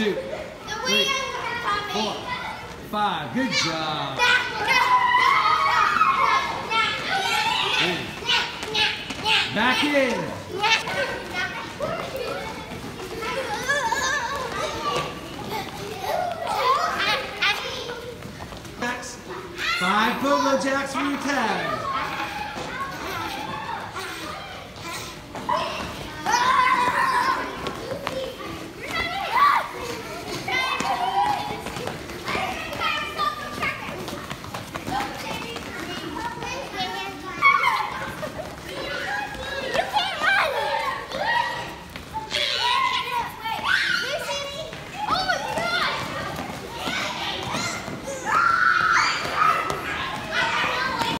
two, three, four, five. Good job. In. Back in. Jacks. Five Bobo Jacks for your tag.